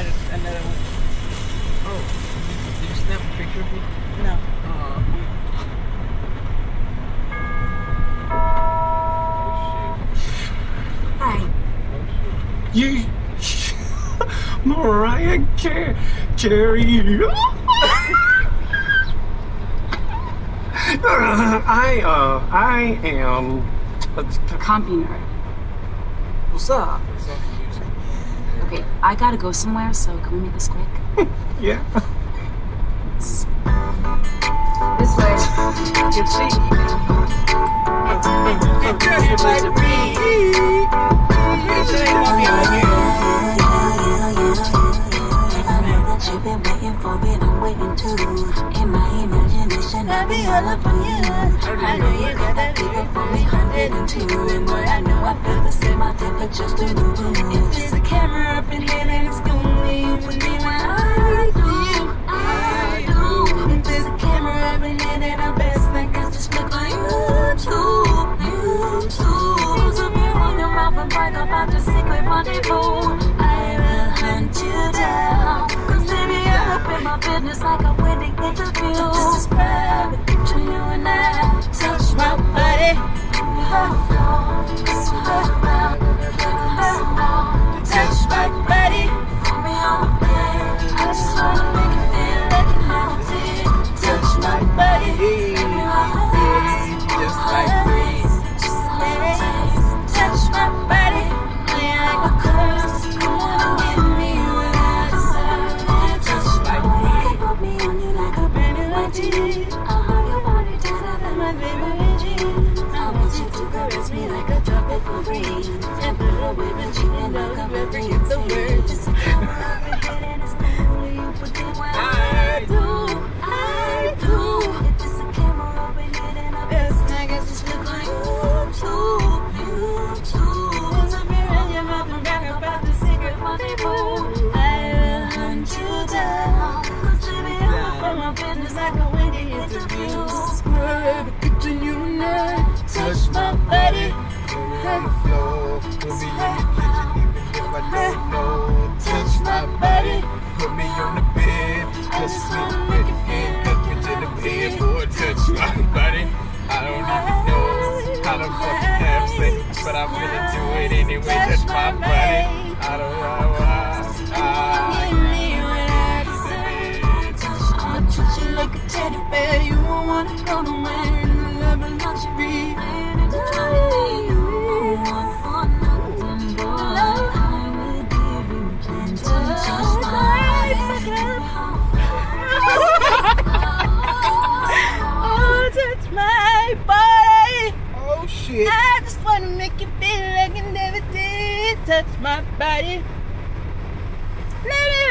another another one. Oh, did you snap a picture of me? No. Uh, Hi. You, Mariah Carey, Jerry. I, uh, I am. a nerd. What's up? it's off of Okay, I gotta go somewhere, so can we make this quick? Yeah. This way. You see, Just like me. Bitch, it ain't gonna be you. You've been waiting for it, I'm waiting too. In my imagination, I be all up on you. I know you got that feeling for me, hundred and two. And boy, I know I feel the same, my temperature's through I will hunt you down. Cause baby, I'm in my business like a winning brand new my business like a windy interview. Forever getting you now. Touch my body. On the floor, put me in the kitchen, even if I don't know. Touch my body, put me on the bed. Just slip the hand, cut me to the bed, boy. Touch my body. I don't even know how to fucking have sex, but I'm gonna do it anyway. Touch my body. I don't know I just wanna make you feel like you never did. Touch my body. Let thigh.